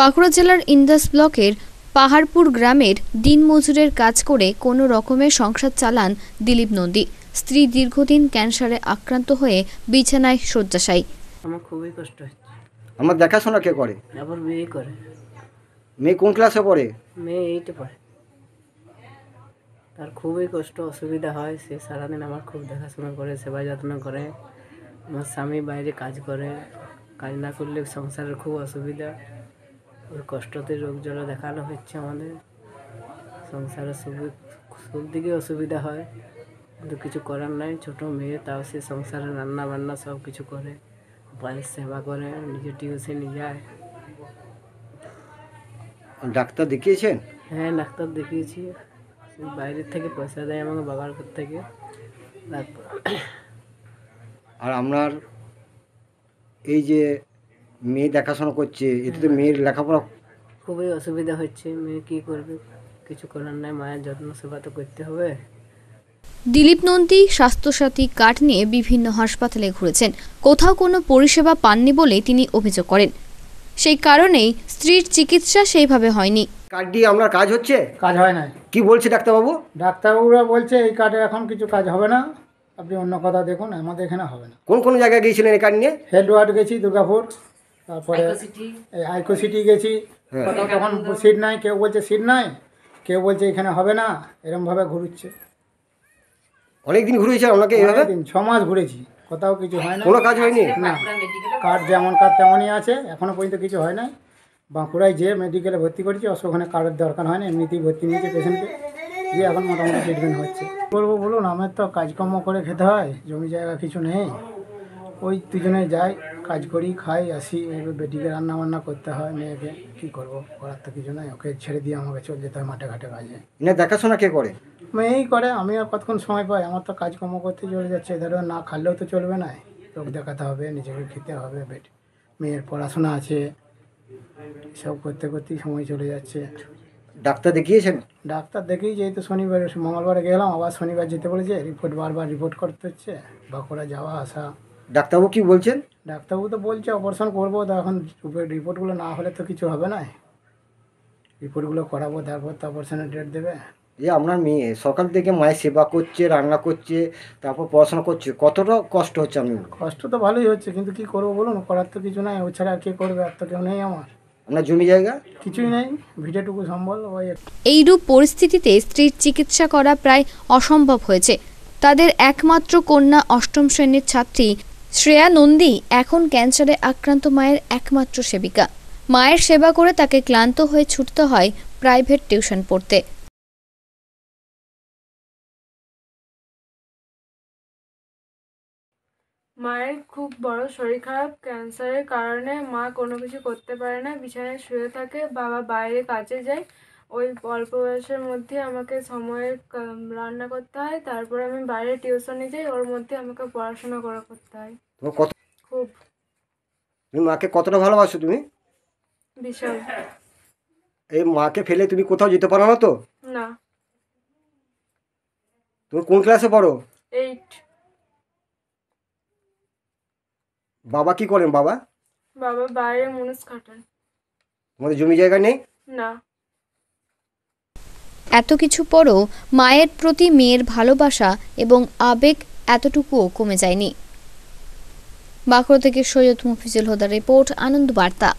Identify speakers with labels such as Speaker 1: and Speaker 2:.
Speaker 1: বাঁকুড়া জেলার ইন্দাস ব্লকের পাহাড়পুর গ্রামের দিনমজুরের কাজ করে কোনো রকমের সংসার চালান দিলীপ নন্দী। স্ত্রী দীর্ঘদিন ক্যান্সারে আক্রান্ত হয়ে বিছানায় শয্যাশায়ী।
Speaker 2: আমার খুবই কষ্ট হচ্ছে।
Speaker 3: আমার দেখাশোনা কে করে?
Speaker 2: আবার বিয়ে করে।
Speaker 3: মেয়ে কোন ক্লাসে পড়ে?
Speaker 2: মেয়ে এইটে পড়ে। তার খুবই কষ্ট অসুবিধা হয়। সে সারাদিন আমার খুব দেখাশোনা করে সেবা যত্ন করে। আমার স্বামী বাইরে কাজ করে। কাজ না করলে সংসারের খুব অসুবিধা। ওর কষ্টতে রোগ জ্বরে দেখানো হচ্ছে আমাদের। সংসারের সব সব দিকে অসুবিধা হয়। কিন্তু কিছু করার নাই। ছোটো মেয়ে তাও সে সংসারে রান্না বান্না সব কিছু করে। বাড়ির সেবা করে নিজে টিউশনে যায়।
Speaker 3: ডাক্তার দেখিয়েছেন?
Speaker 2: হ্যাঁ ডাক্তার দেখিয়েছি। বাইরের থেকে পয়সা দেয় আমাকে বাবার থেকে।
Speaker 3: আর আপনার এই যে মেয়ে দেখাশোনা করছে এতে তো মেয়ের লেখাপড়া
Speaker 2: খুবই অসুবিধা হচ্ছে মেয়ে কী করবে? কিছু করার নাই মায়ের যত্ন সেবা তো করতে হবে।
Speaker 1: দিলীপ নন্দী স্বাস্থ্যসাথী কার্ড নিয়ে বিভিন্ন হাসপাতালে ঘুরেছেন। কোথাও কোনো পরিষেবা পাননি বলে তিনি অভিযোগ করেন। সেই কারণেই স্ত্রীর চিকিৎসা সেইভাবে হয়নি।
Speaker 3: কার্ড দিয়ে আপনার কাজ হচ্ছে?
Speaker 4: কাজ হয় না
Speaker 3: কি বলছে ডাক্তারবাবু?
Speaker 4: ডাক্তারবাবুরা বলছে এই কার্ডে এখন কিছু কাজ হবে না। আপনি অন্য কথা দেখুন আমাদের এখানে হবে না।
Speaker 3: কোন কোন জায়গায় গিয়েছিলেন এই কার্ড নিয়ে?
Speaker 4: হেড ওয়ার্ড গেছি দুর্গাপুর। তারপরে এই আইকো সিটি গেছি।
Speaker 3: হ্যাঁ।
Speaker 4: কোথাও তখন সিট নাই কেউ বলছে সিট নাই কেউ বলছে এখানে হবে না এরমভাবে ঘুরুচ্ছে।
Speaker 3: অনেক দিন ঘুরেছেন আপনাকে এইভাবে?
Speaker 4: দিন ছ মাস ঘুরেছি কোথাও কিছু হয় না।
Speaker 3: কোনো কাজ হয়নি?
Speaker 4: না। কার্ড যেমন কার্ড তেমনই আছে এখনও পর্যন্ত কিছু হয় নাই। বাঁকুড়ায় যে মেডিকেলে ভর্তি করেছি অবশ্য ওখানে কার্ডের দরকার হয় না এমনিতেই ভর্তি নিয়েছে পেশেন্টকে দিয়ে এখন মোটামুটি ট্রিটমেন্ট হচ্ছে। করব বলুন আমার তো কাজকর্ম করে খেতে হয় জমি জায়গা কিছু নেই। ওই দুজনে যাই। কাজ করি খাই আসি এবার বেটিকে রান্না বান্না করতে হয় মেয়েকে কী করব করার তো কিছু নাই ওকে ছেড়ে দিয়ে আমাকে চলে যেতে হয় মাঠে ঘাটে কাজে।
Speaker 3: এনার দেখাশোনা কে করে?
Speaker 4: মেয়েই করে আমি আর কতক্ষণ সময় পাই? আমার তো কাজকর্ম করতে চলে যাচ্ছে ধরো না খাললেও তো চলবে না লোক দেখাতে হবে নিজেকে খেতে হবে বেট মেয়ের পড়াশোনা আছে সব করতে করতেই সময় চলে যাচ্ছে।
Speaker 3: ডাক্তার দেখিয়েছেন?
Speaker 4: ডাক্তার দেখেই যেহেতু শনিবার মঙ্গলবারে গেলাম আবার শনিবার যেতে বলেছে রিপোর্ট বারবার রিপোর্ট করতে হচ্ছে বাঁকুড়া যাওয়া আসা।
Speaker 3: ডাক্তারবাবু কি বলছেন?
Speaker 4: ডাক্তারবাবু তো বলছে অপারেশন করব তো এখন রিপোর্টগুলো না হলে তো কিছু হবে না। রিপোর্টগুলো করাবো তারপর তো অপারেশনের ডেট দেবে।
Speaker 3: যে আপনার মেয়ে সকাল থেকে মায়ের সেবা করছে রান্না করছে তারপর পড়াশোনা করছে কতটা কষ্ট হচ্ছে আমি?
Speaker 4: কষ্ট তো ভালোই হচ্ছে কিন্তু কি করব বলুন? করার তো কিছু নাই ও ছাড়া আর কে করবে? আর তো কেউ নেই আমার।
Speaker 3: আপনার জমি জায়গা?
Speaker 4: কিছুই নেই ভিটেটুকু সম্বল ওই
Speaker 1: এইরূপ পরিস্থিতিতে স্ত্রীর চিকিৎসা করা প্রায় অসম্ভব হয়েছে। তাদের একমাত্র কন্যা অষ্টম শ্রেণির ছাত্রী শ্রেয়া নন্দী এখন ক্যান্সারে আক্রান্ত মায়ের একমাত্র সেবিকা। মায়ের সেবা করে তাকে ক্লান্ত হয়ে ছুটতে হয় প্রাইভেট টিউশন পড়তে।
Speaker 5: মায়ের খুব বড় শরীর খারাপ, ক্যান্সারের কারণে মা কোনো কিছু করতে পারে না, বিছানায় শুয়ে থাকে, বাবা বাইরে কাজে যায় ওই অল্প বয়সের মধ্যে আমাকে সময়ে রান্না করতে হয়। তারপরে আমি বাইরে টিউশনে যাই ওর মধ্যে আমাকে পড়াশোনা করা করতে হয়।
Speaker 3: তোমার কত
Speaker 5: খুব।
Speaker 3: তুমি মাকে কতটা ভালোবাসো তুমি?
Speaker 5: বিশাল।
Speaker 3: এই মাকে ফেলে তুমি কোথাও যেতে পারো না তো?
Speaker 5: না।
Speaker 3: তুমি কোন ক্লাসে পড়ো?
Speaker 5: এইট
Speaker 3: বাবা কি করেন বাবা?
Speaker 5: বাবা বাইরে মুনিশ খাটান।
Speaker 3: তোমাদের জমি জায়গা নেই?
Speaker 5: না।
Speaker 1: এত কিছু পরও মায়ের প্রতি মেয়ের ভালোবাসা এবং আবেগ এতটুকুও কমে যায়নি। বাঁকুড়া থেকে সৈয়দ মুফিজুল হোদার রিপোর্ট আনন্দ বার্তা